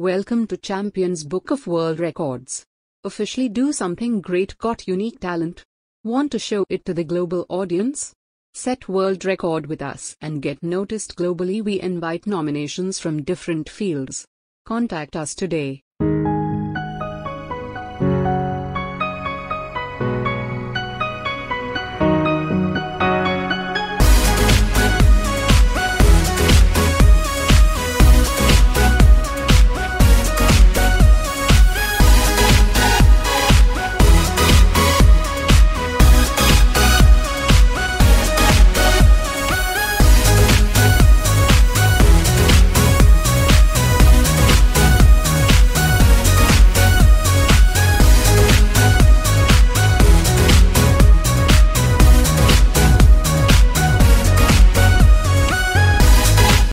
Welcome to Champions Book of World Records. Officially do something great, got unique talent. Want to show it to the global audience? Set world record with us and get noticed globally. We invite nominations from different fields. Contact us today.